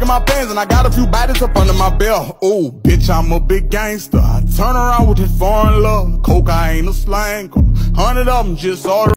in my pants and I got a few bodies up under my belt. Oh, bitch, I'm a big gangster. I turn around with this foreign love. Coke, I ain't a slang. Hundred of them just order.